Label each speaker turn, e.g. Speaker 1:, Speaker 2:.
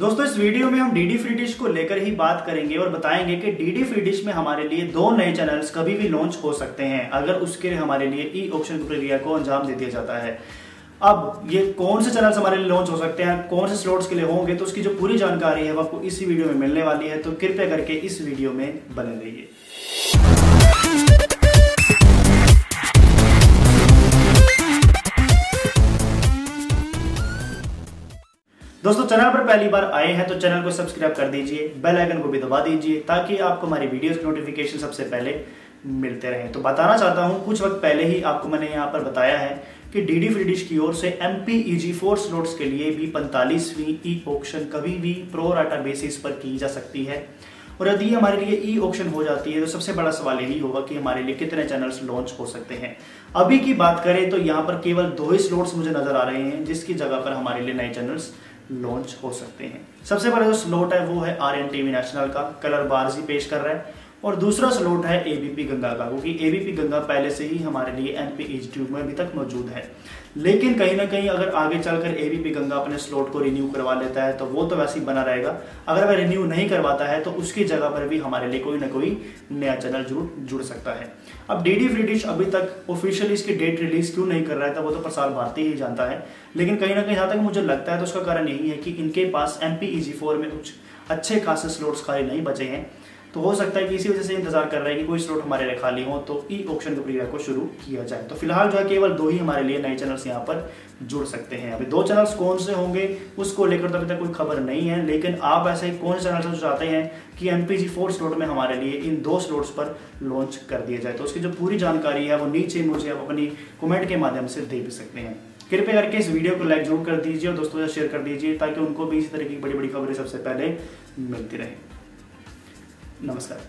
Speaker 1: दोस्तों, इस वीडियो में हम डीडी फ्री डिश को लेकर ही बात करेंगे और बताएँगे कि डीडी फ्री डिश में हमारे लिए दो नए चैनल्स कभी भी लॉन्च हो सकते हैं, अगर उसके लिए हमारे लिए ई ऑप्शन प्रक्रिया को अंजाम दे दिया जाता है। अब ये कौन से चैनल्स हमारे लिए लॉन्च हो सकते हैं, कौन से स्लॉट्स के लिए होंगे तो उसकी जो पूरी जानकारी है वो आपको इसी वीडियो में मिलने वाली है तो कृपया करके इस वीडियो में बने रहिए। दोस्तों, चैनल पर पहली बार आए हैं तो चैनल को सब्सक्राइब कर दीजिए, बेल आइकन को भी दबा दीजिए, ताकि आपको हमारी वीडियोस की नोटिफिकेशन सबसे पहले मिलते रहे। तो बताना चाहता हूँ, कुछ वक्त पहले ही आपको मैंने यहाँ पर बताया है कि डीडी फ्री की ओर से M P E G four slots के लिए भी पैंतालीसवीं ई ऑप्शन कभी भी प्रो राटा बेसिस पर की जा सकती है। और यदि हमारे लिए ई ऑप्शन हो जाती है तो सबसे बड़ा सवाल यही होगा कि हमारे लिए कितने चैनल्स लॉन्च हो सकते हैं। अभी की बात करें तो यहाँ पर केवल दो ही स्लोट्स मुझे नज़र आ रहे हैं, जिसकी जगह पर हमारे लिए नए चैनल्स लॉन्च हो सकते हैं। सबसे पहले जो स्लोट है वो है आर एन टीवी नेशनल का। कलर बार्स ही पेश कर रहा है। और दूसरा स्लोट है एबीपी गंगा का, क्योंकि एबीपी गंगा पहले से ही हमारे लिए एनपी इंस्टीट्यूट में अभी तक मौजूद है। लेकिन कहीं ना कहीं अगर आगे चलकर एबीपी गंगा अपने स्लोट को रिन्यू करवा लेता है तो वो तो वैसे ही बना रहेगा। अगर वह रिन्यू नहीं करवाता है तो उसकी जगह पर भी हमारे लिए कोई ना कोई नया चैनल ज़रूर जुड़ सकता है। अब डी फ्री डिश अभी तक ऑफिशियली इसकी डेट रिलीज़ क्यों नहीं कर रहा था वो तो प्रसार भारती ही जानता है। लेकिन कहीं ना कहीं जहाँ तक मुझे लगता है तो उसका कारण यही है कि इनके पास एम पी में कुछ अच्छे खासे स्लोट्स खाली नहीं बचे हैं। तो हो सकता है कि इसी वजह से इंतज़ार कर रहे हैं कि कोई स्लॉट हमारे लिए खाली हो तो ई ऑप्शन की प्रक्रिया को शुरू किया जाए। तो फ़िलहाल जो है, केवल दो ही हमारे लिए नए चैनल्स यहाँ पर जुड़ सकते हैं। अभी दो चैनल्स कौन से होंगे, उसको लेकर तो अभी तक कोई खबर नहीं है, लेकिन आप ऐसे कौन से चैनल जो चाहते हैं कि एमपीजी फोर स्लॉट में हमारे लिए इन दो स्लॉट्स पर लॉन्च कर दिया जाए तो उसकी जो पूरी जानकारी है, वो नीचे मुझे आप अपनी कमेंट के माध्यम से दे भी सकते हैं। कृपया करके इस वीडियो को लाइक ज़रूर कर दीजिए और दोस्तों से शेयर कर दीजिए, ताकि उनको भी इसी तरह की बड़ी बड़ी खबरें सबसे पहले मिलती रहे। नमस्कार